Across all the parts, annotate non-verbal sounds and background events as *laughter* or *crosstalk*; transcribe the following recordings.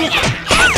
Yeah.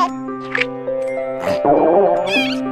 Oh, my God.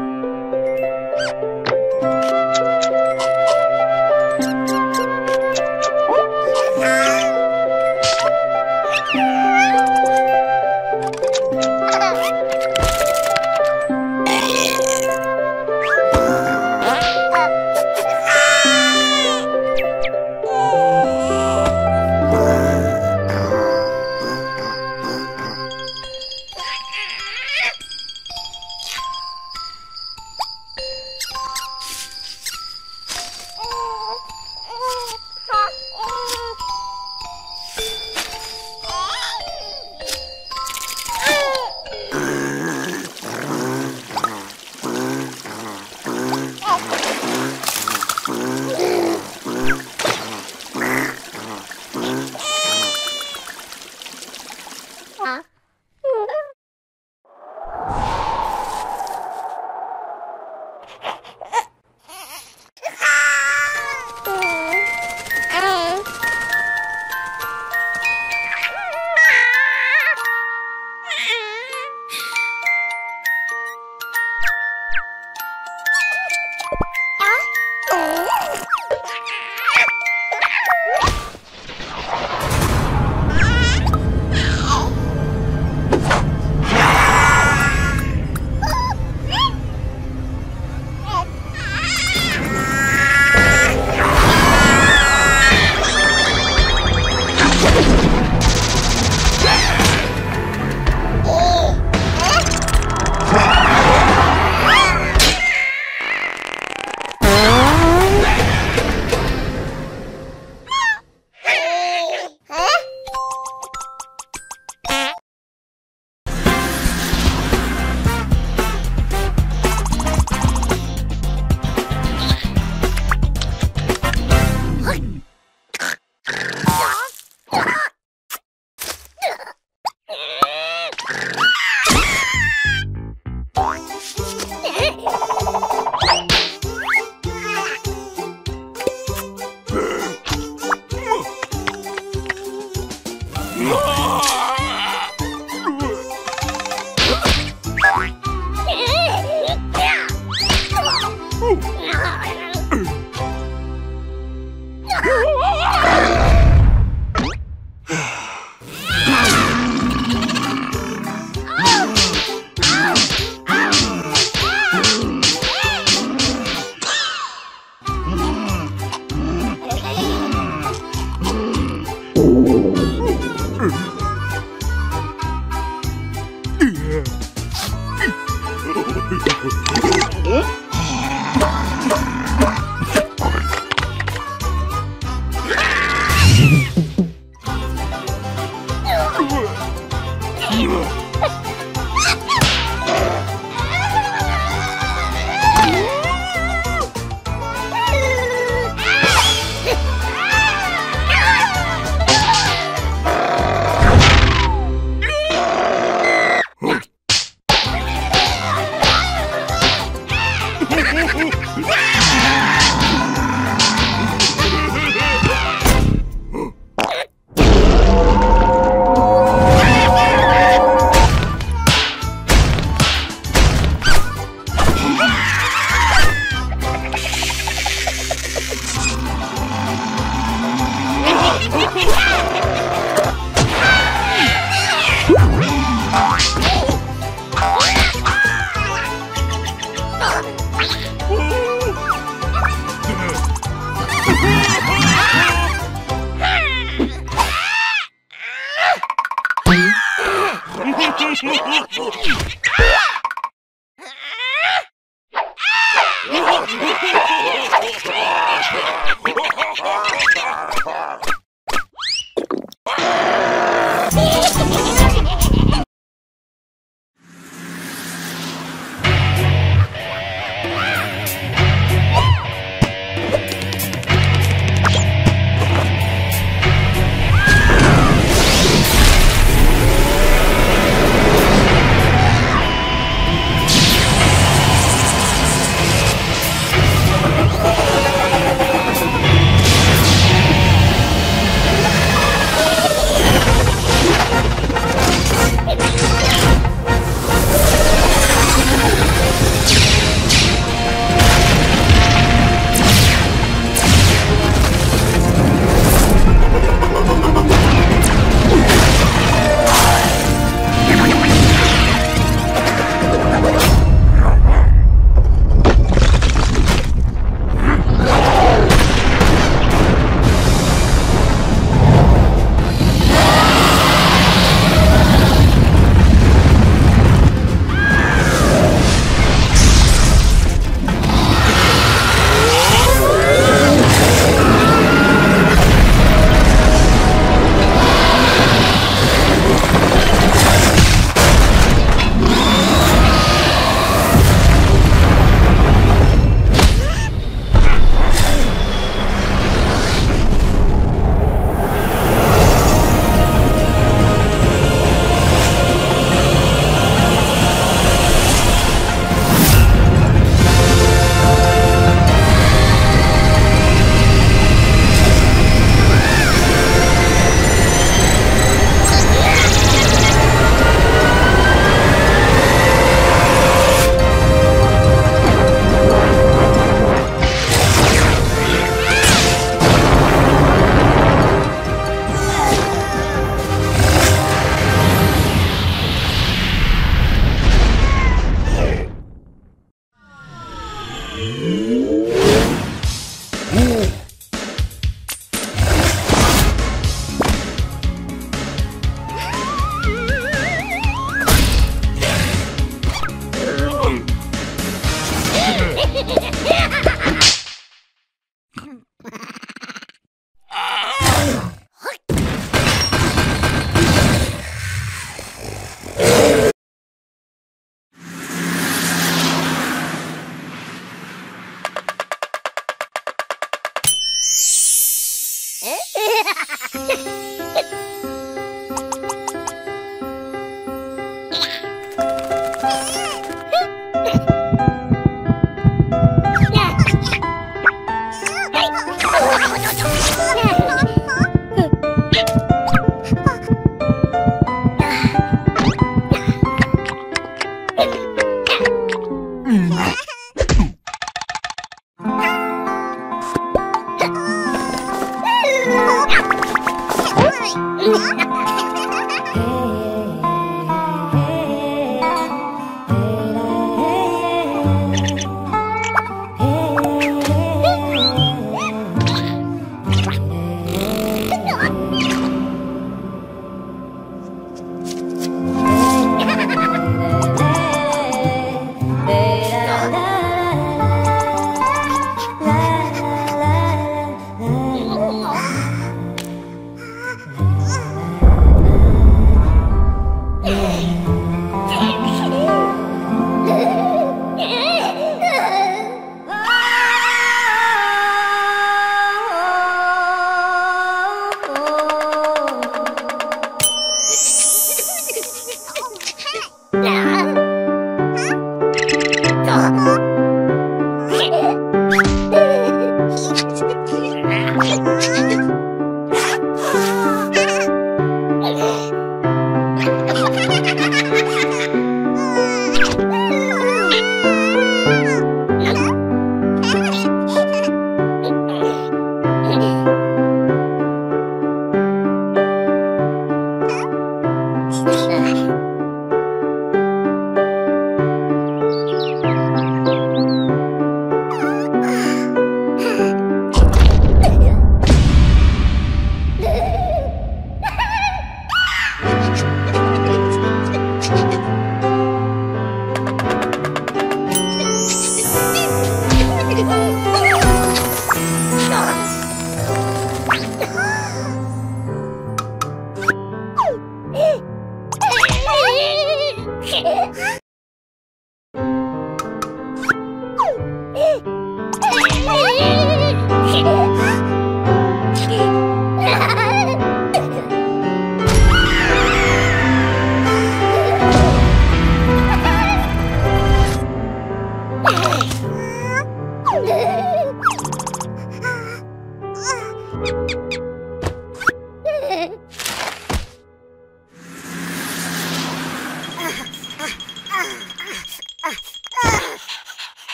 ハハハハ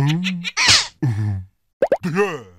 음. 음.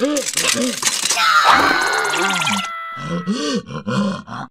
no! *laughs*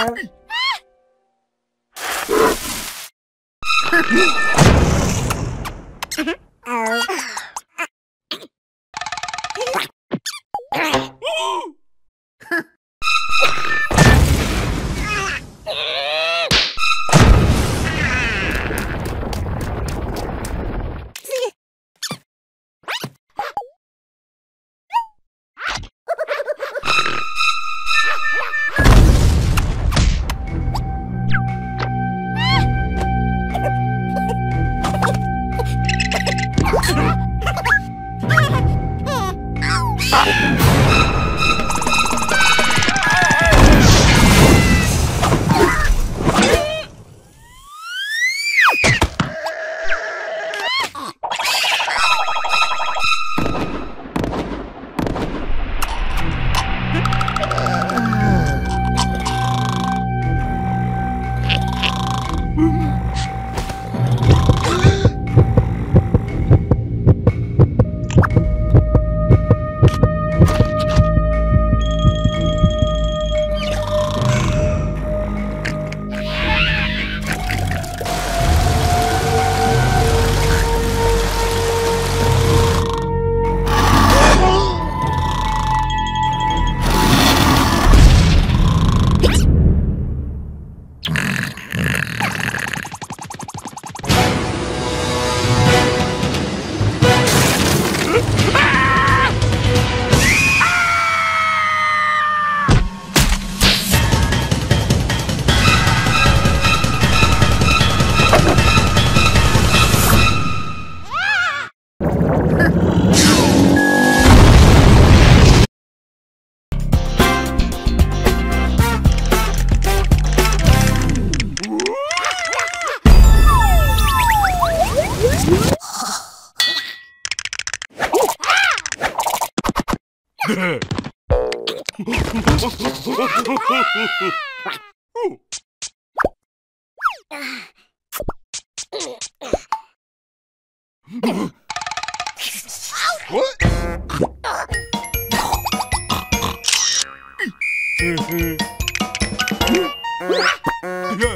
Thank you. Ha ha ha!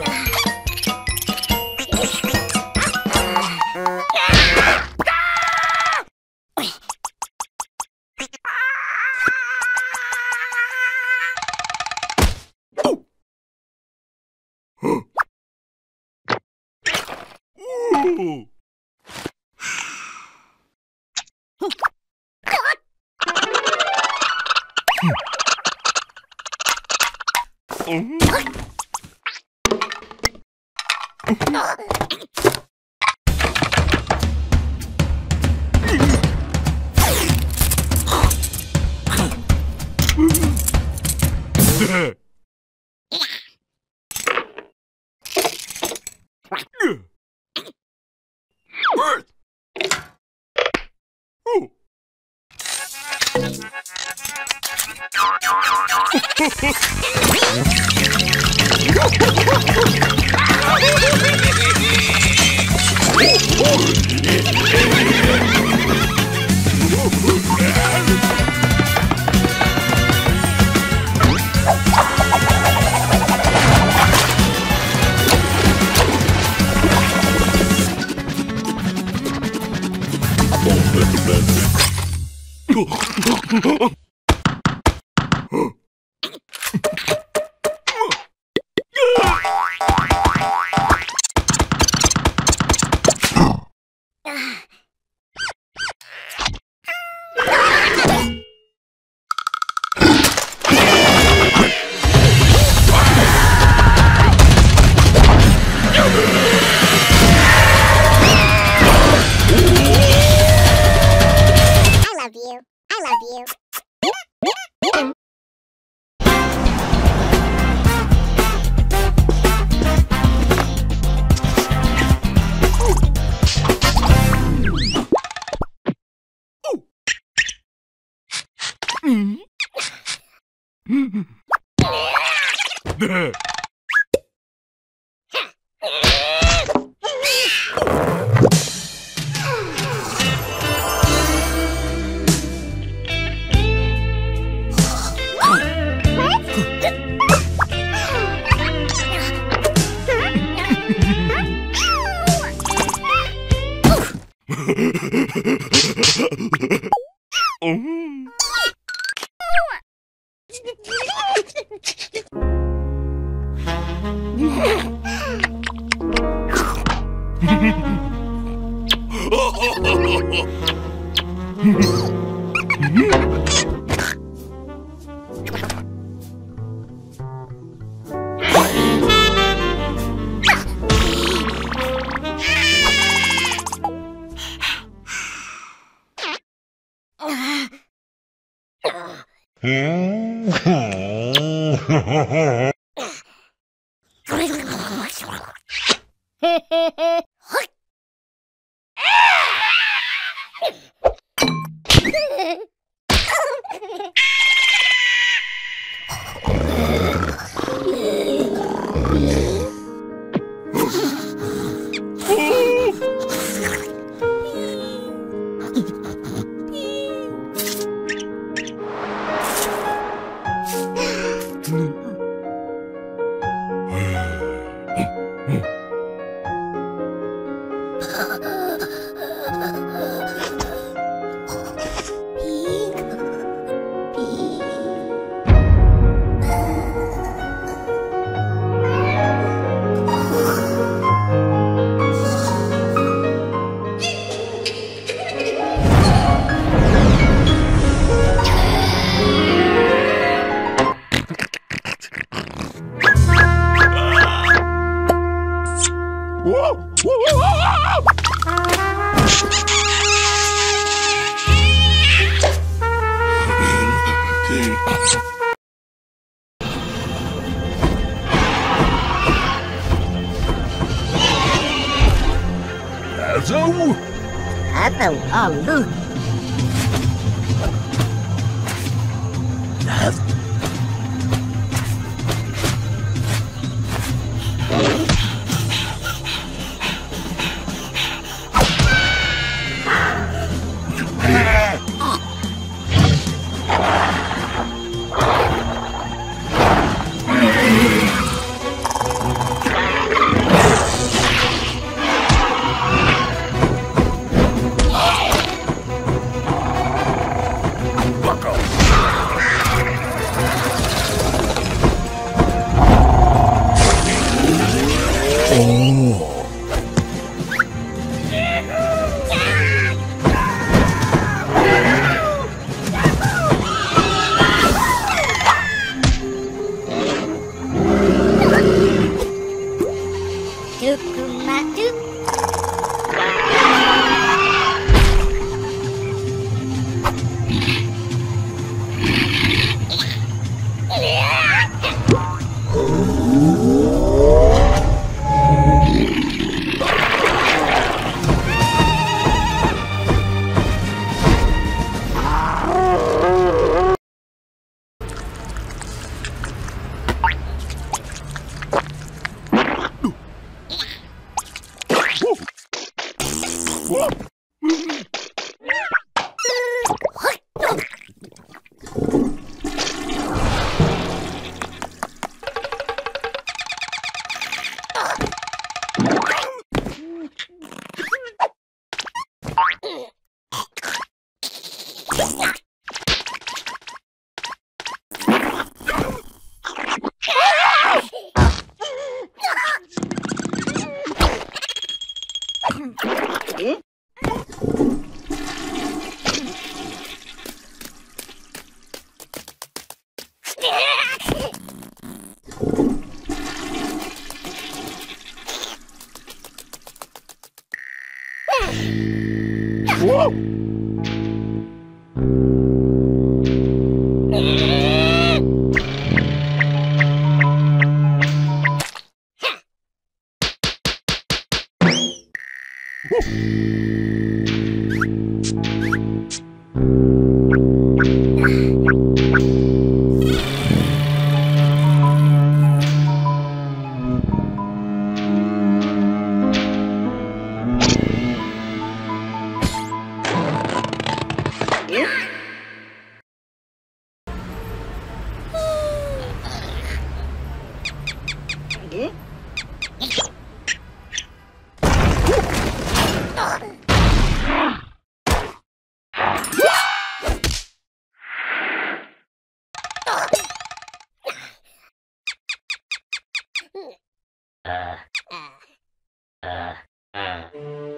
Uh, uh, uh.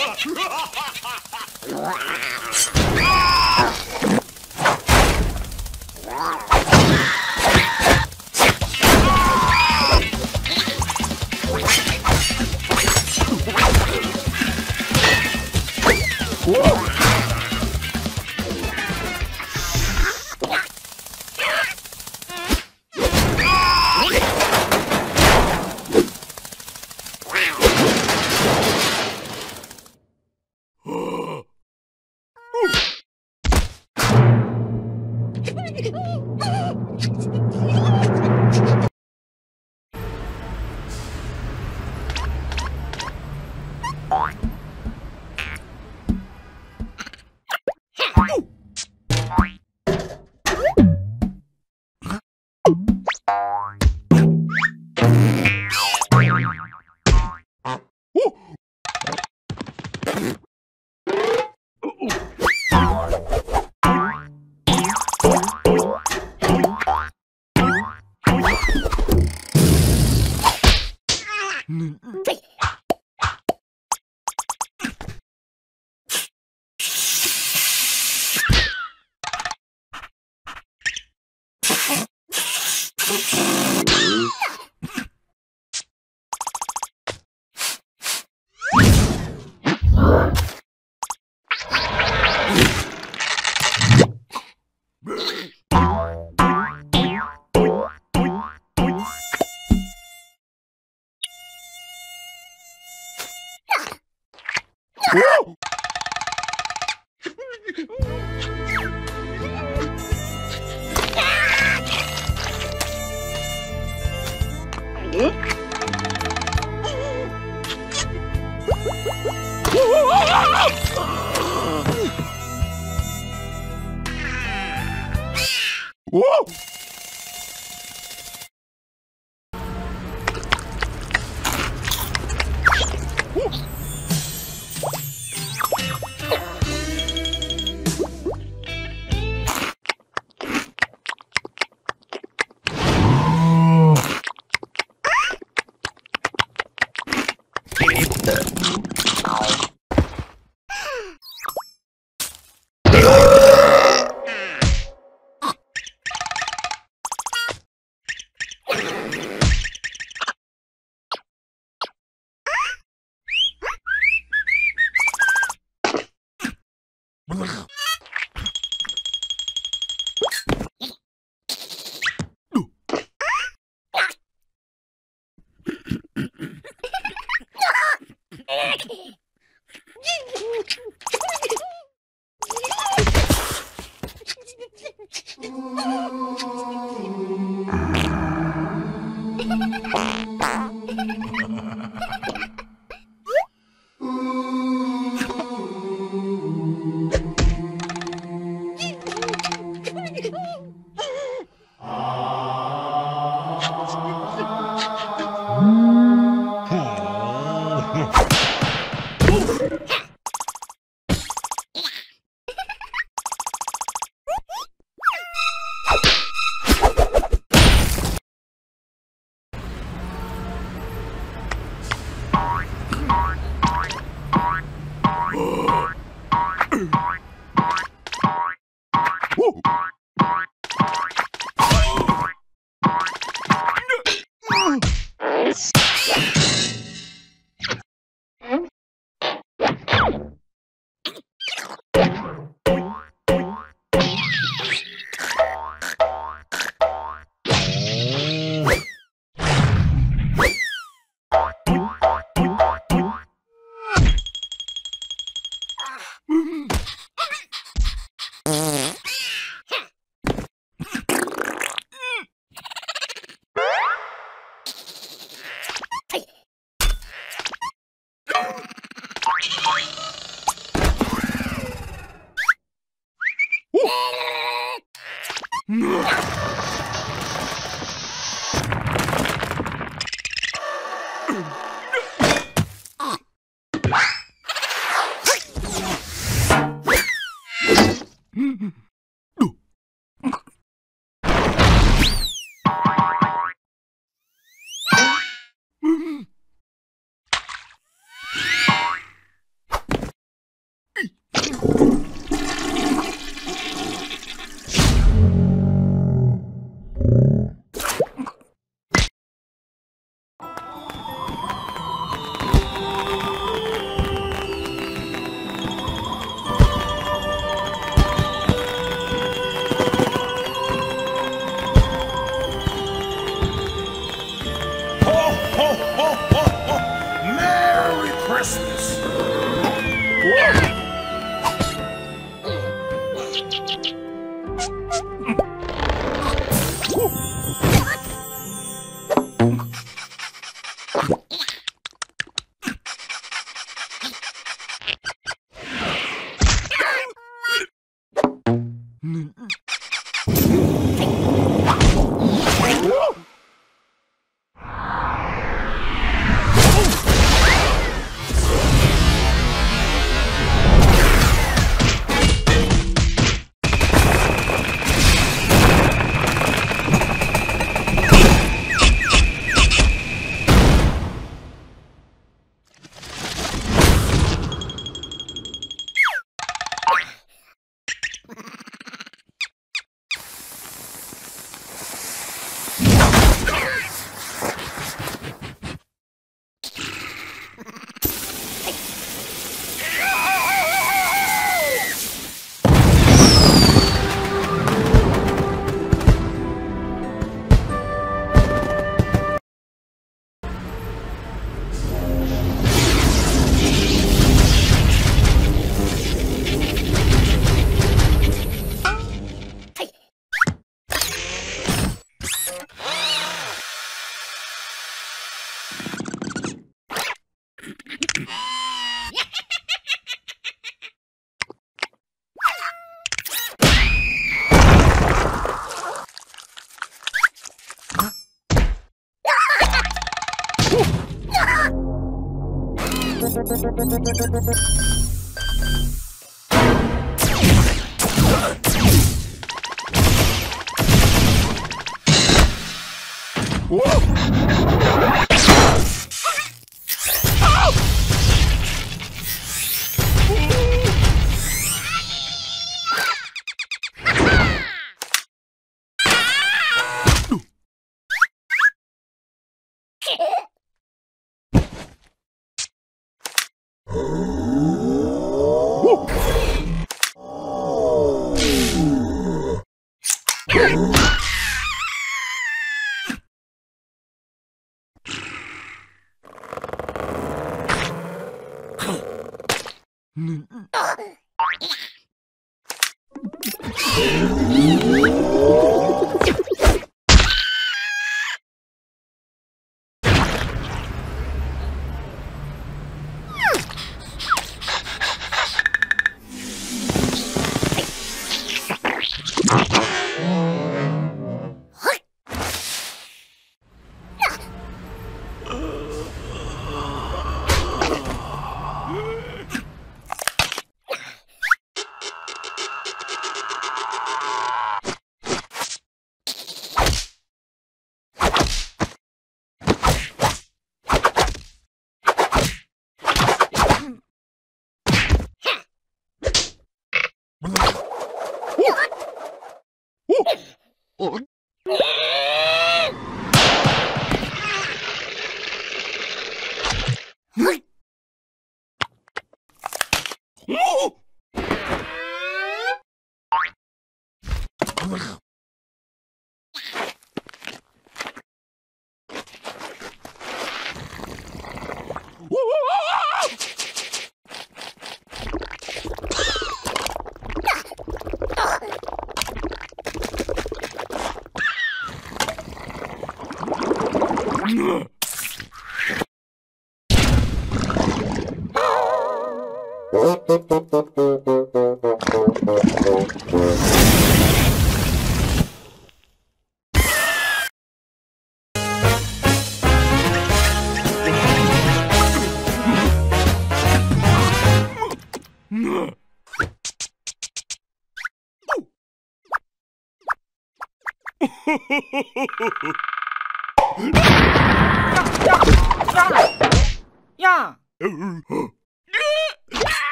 *laughs* Wow. Whoa! ¡Gracias!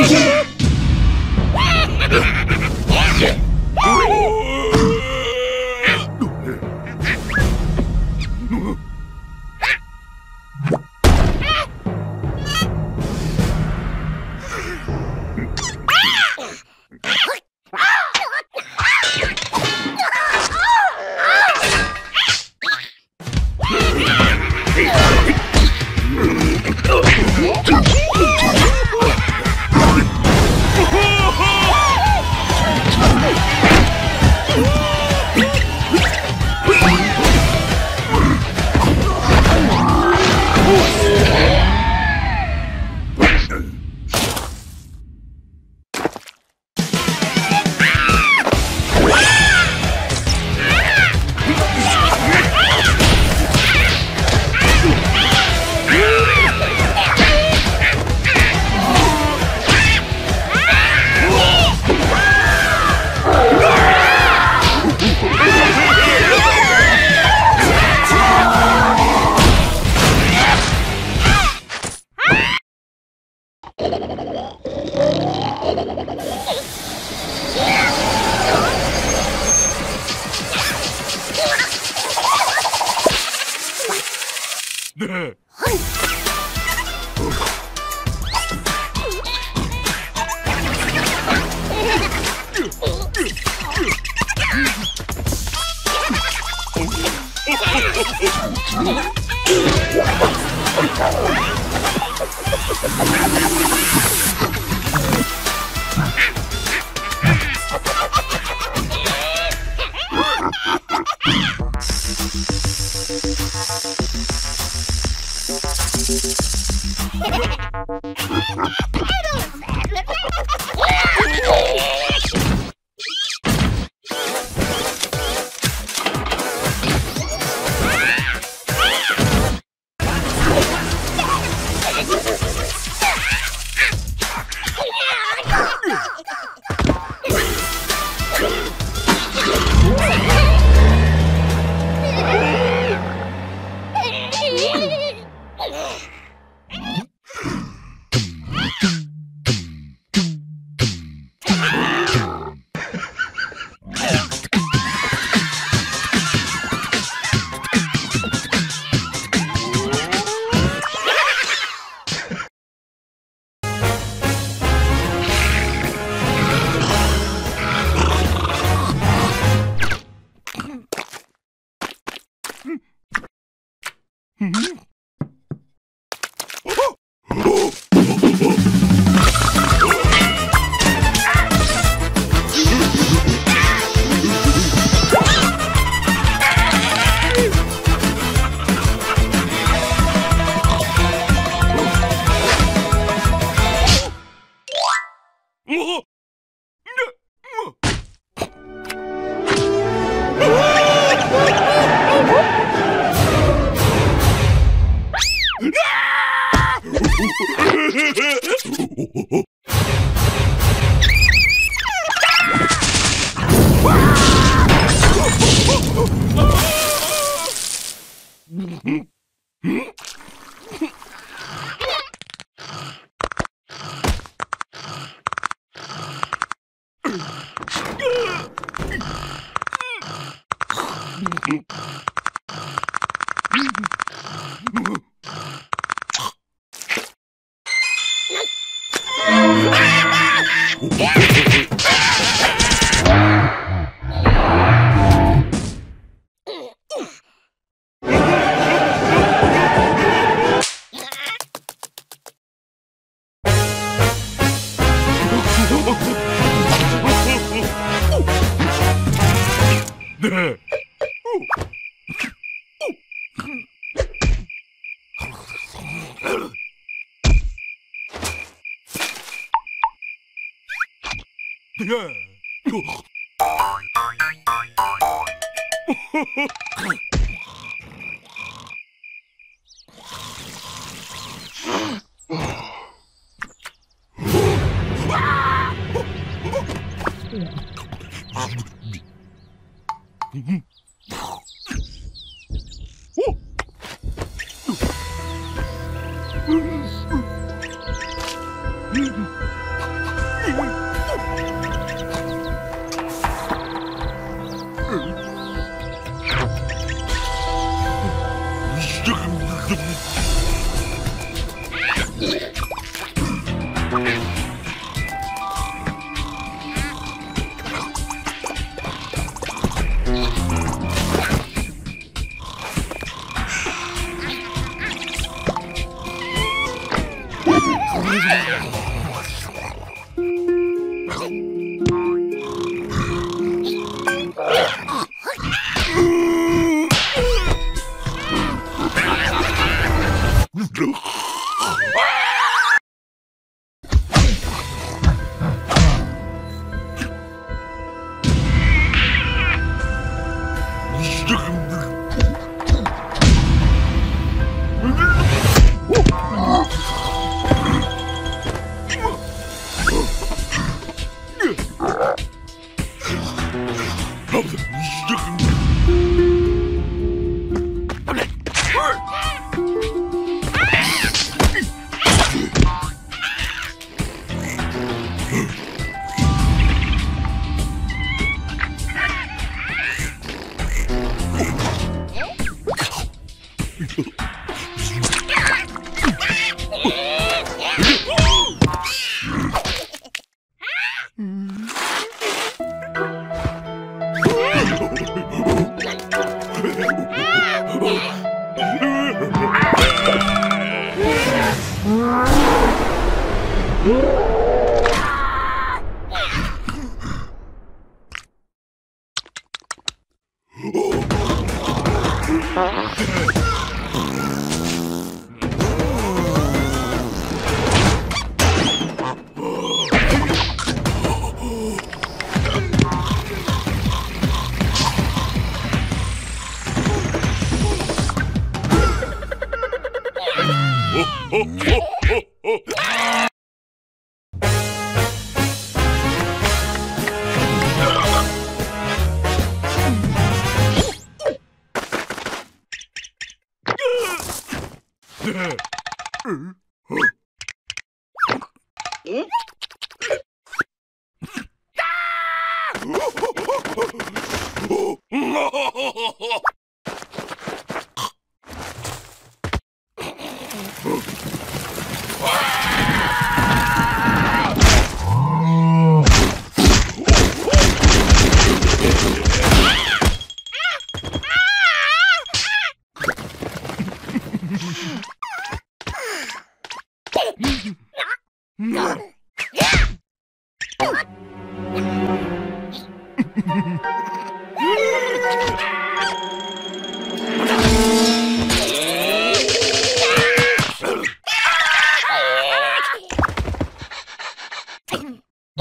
Yeah. *laughs*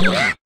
Yeah.